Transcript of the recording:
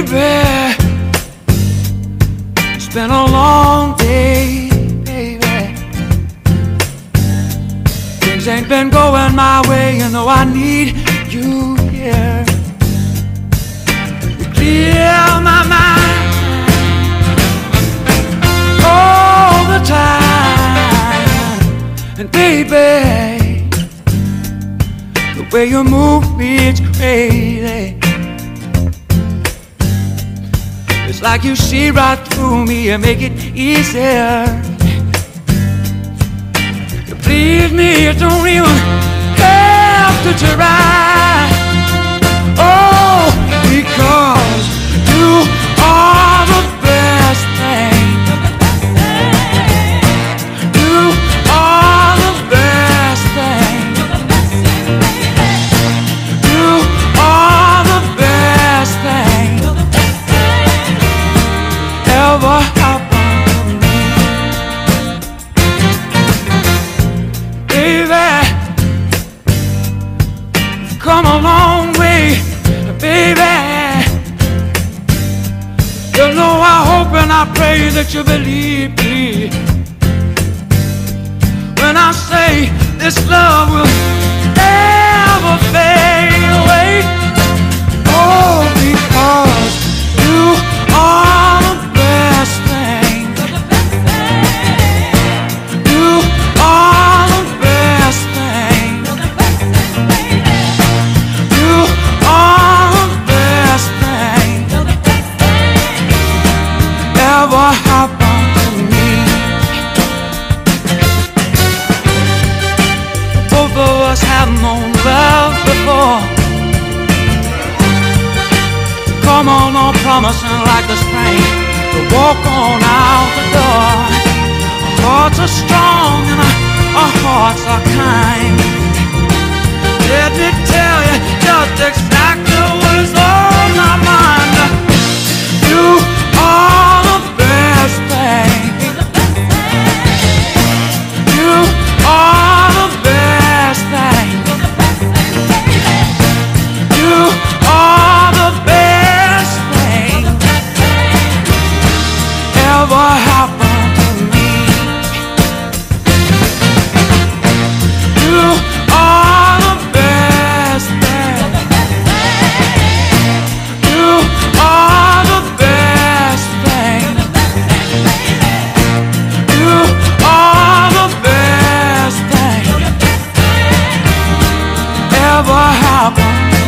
Baby, it's been a long day, baby. Things ain't been going my way, you know I need you here. You clear my mind all the time, and baby, the way you move me, it's crazy. Like you see right through me and make it easier. You please me, you don't even have to try. Come a long way, baby. You know I hope and I pray that you believe me when I say this love will promising like the spring to walk on out the door. Our hearts are strong and our, our hearts are kind. What happened to me. You are the best thing. You are the best thing. You are the best thing. Ever happened.